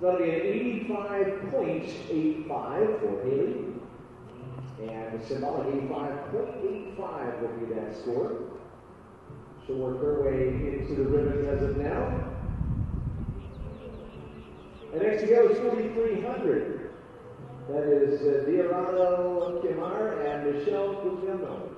That'll be an 85.85 for Haley. And a symbolic 85.85 will be that score. She'll work her way into the ribbon as of now. And next to go is 4,300. That is uh, Diorado Kimar and Michelle Guglielmo.